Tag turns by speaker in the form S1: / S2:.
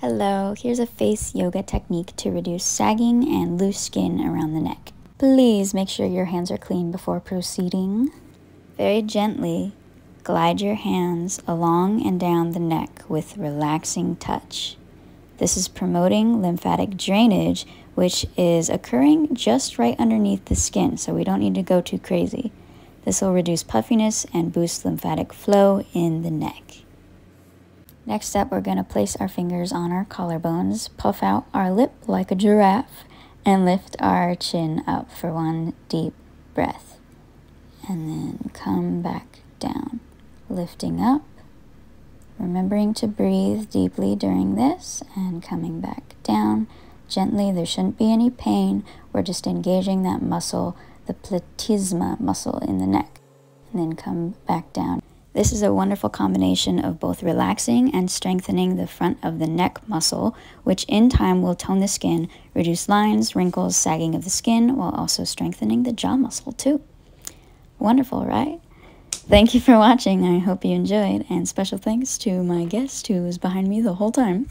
S1: Hello, here's a face yoga technique to reduce sagging and loose skin around the neck. Please make sure your hands are clean before proceeding. Very gently glide your hands along and down the neck with relaxing touch. This is promoting lymphatic drainage, which is occurring just right underneath the skin, so we don't need to go too crazy. This will reduce puffiness and boost lymphatic flow in the neck. Next up, we're going to place our fingers on our collarbones, puff out our lip like a giraffe, and lift our chin up for one deep breath. And then come back down, lifting up, remembering to breathe deeply during this, and coming back down gently. There shouldn't be any pain. We're just engaging that muscle, the platysma muscle in the neck. And then come back down. This is a wonderful combination of both relaxing and strengthening the front of the neck muscle, which in time will tone the skin, reduce lines, wrinkles, sagging of the skin, while also strengthening the jaw muscle too. Wonderful, right? Thank you for watching. I hope you enjoyed, and special thanks to my guest who was behind me the whole time.